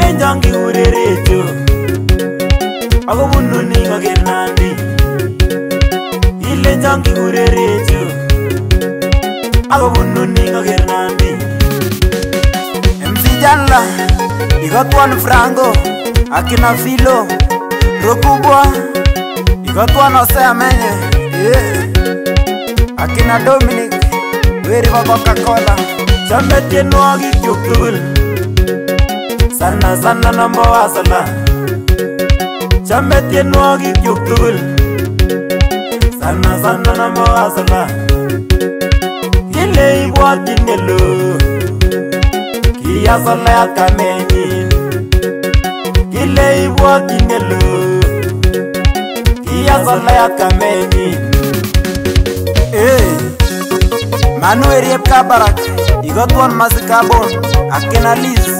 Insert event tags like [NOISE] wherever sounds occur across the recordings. kilenjon kiurerecho ako bunu ni kakenandi kilenjon kiurerecho ako bunu ni kakenandi mcjala ikatwan franco akina filo rokubwa ikatwan osemenye yeah. akina dominic weri bakokakola chame tienwogik chuk tugul sana sana nombo asana chame tienwogik chuk tugul sana sana nombo asana kile ibwotin elo kiasana yat kamenyin kile ibwotin elo kiasana yat kamenyin manu eriep kabarak igotwon masikabon akenalis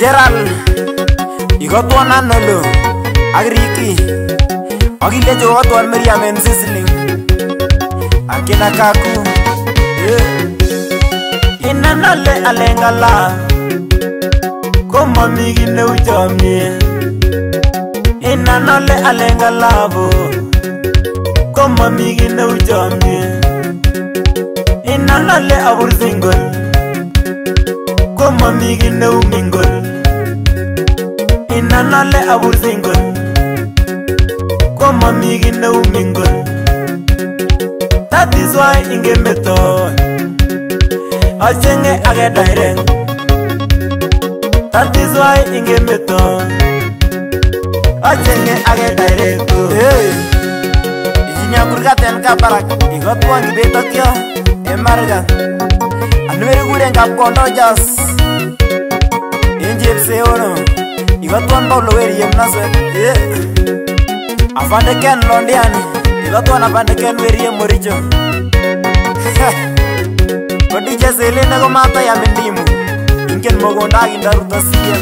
Jeral Igotuan Anolo Ak Riki Ak Ilejo Otuan Miriam and Sizzling Ak Inakaku yeah. Inanale Alengala Koma Migi Neu Jomye Inanale Alengala Bo Koma Migi Neu Jomye Inanale Abur Zingoli mamiki neumingol inanale aburzingol kwa mamiki neumingol tatizwai ingembeto achenge ake daireng tatizwai ingembeto achenge ake daireng ijinyakurkaten kabarak igotwangibetokyo emargan hey bantu berikuren kapkondo jas enjepseono igatuonba oloweriye mnase afande ken londian igatuon afande ken werie moricho [LAUGHS] odije selene komatayam endimu inken mogondakindaruta siyen